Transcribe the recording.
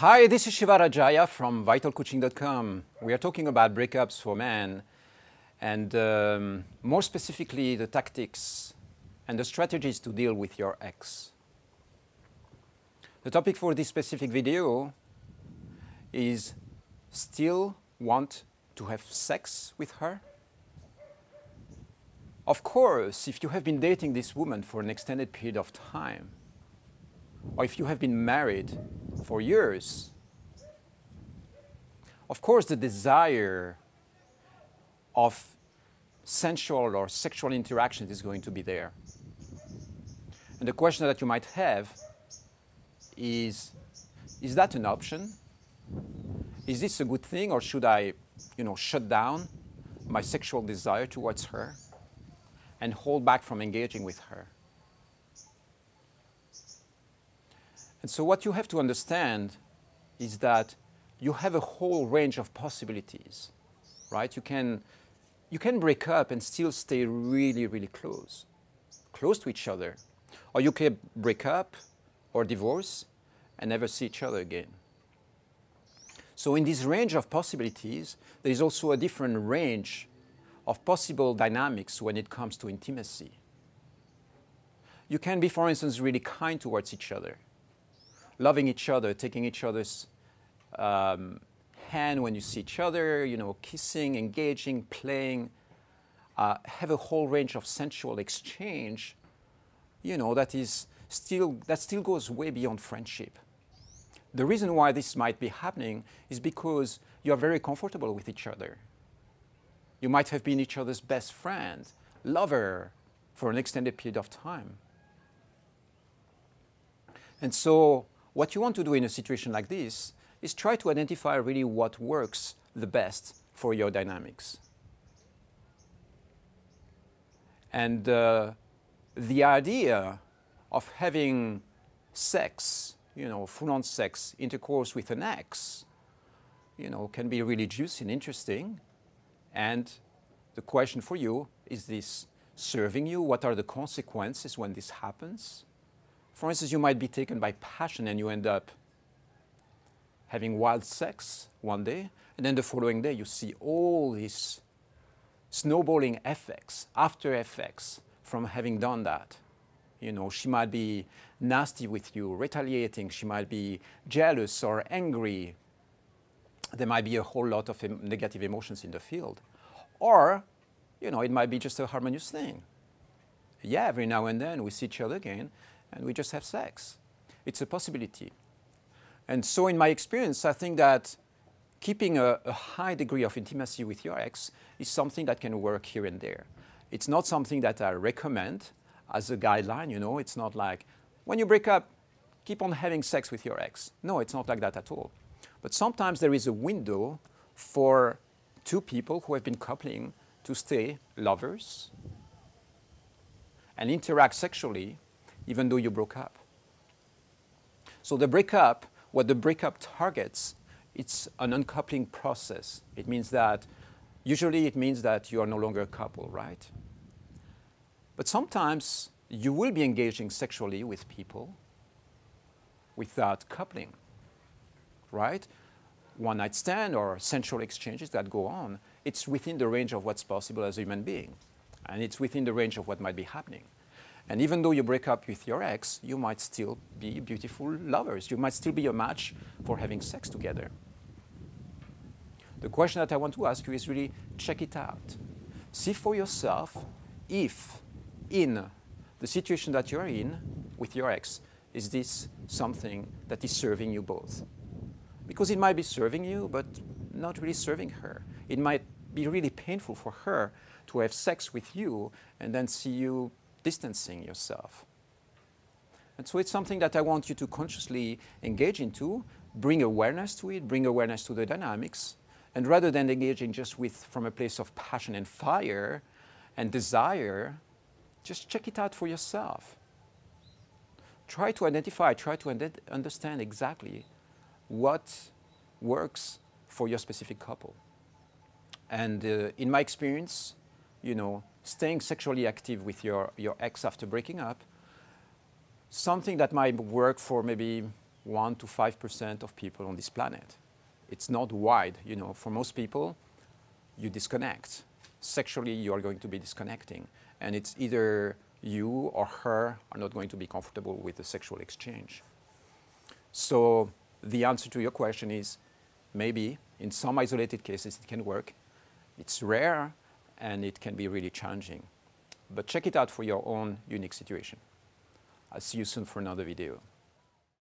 Hi, this is Shiva Rajaya from vitalcoaching.com. We are talking about breakups for men and um, more specifically the tactics and the strategies to deal with your ex. The topic for this specific video is still want to have sex with her? Of course, if you have been dating this woman for an extended period of time, or if you have been married for years, of course, the desire of sensual or sexual interaction is going to be there. And the question that you might have is is that an option? Is this a good thing, or should I, you know, shut down my sexual desire towards her and hold back from engaging with her? And so, what you have to understand is that you have a whole range of possibilities, right? You can, you can break up and still stay really, really close, close to each other. Or you can break up or divorce and never see each other again. So, in this range of possibilities, there is also a different range of possible dynamics when it comes to intimacy. You can be, for instance, really kind towards each other, loving each other, taking each other's um, hand when you see each other, you know, kissing, engaging, playing, uh, have a whole range of sensual exchange, you know, that is still, that still goes way beyond friendship. The reason why this might be happening is because you are very comfortable with each other. You might have been each other's best friend, lover for an extended period of time. And so, what you want to do in a situation like this is try to identify really what works the best for your dynamics. And uh, the idea of having sex you know, full-on sex, intercourse with an ex, you know, can be really juicy and interesting. And the question for you, is this serving you? What are the consequences when this happens? For instance, you might be taken by passion and you end up having wild sex one day, and then the following day you see all these snowballing effects, after effects from having done that. You know, she might be nasty with you, retaliating. She might be jealous or angry. There might be a whole lot of negative emotions in the field. Or, you know, it might be just a harmonious thing. Yeah, every now and then we see each other again and we just have sex. It's a possibility. And so, in my experience, I think that keeping a, a, high degree of intimacy with your ex is something that can work here and there. It's not something that I recommend as a guideline, you know. It's not like, when you break up, keep on having sex with your ex. No, it's not like that at all. But sometimes there is a window for two people who have been coupling to stay lovers and interact sexually even though you broke up. So the breakup, what the breakup targets, it's an uncoupling process. It means that usually it means that you are no longer a couple, right? But sometimes you will be engaging sexually with people without coupling, right? One night stand or sensual exchanges that go on, it's within the range of what's possible as a human being. And it's within the range of what might be happening. And even though you break up with your ex, you might still be beautiful lovers. You might still be a match for having sex together. The question that I want to ask you is really check it out. See for yourself if in the situation that you're in with your ex, is this something that is serving you both? Because it might be serving you, but not really serving her. It might be really painful for her to have sex with you and then see you distancing yourself. And so it's something that I want you to consciously engage into, bring awareness to it, bring awareness to the dynamics, and rather than engaging just with from a place of passion and fire and desire, just check it out for yourself. Try to identify, try to understand exactly what works for your specific couple. And uh, in my experience, you know, staying sexually active with your, your ex after breaking up, something that might work for maybe 1 to 5% of people on this planet. It's not wide. You know, for most people, you disconnect. Sexually, you are going to be disconnecting. And it's either you or her are not going to be comfortable with the sexual exchange. So the answer to your question is maybe in some isolated cases it can work. It's rare and it can be really challenging. But check it out for your own unique situation. I'll see you soon for another video.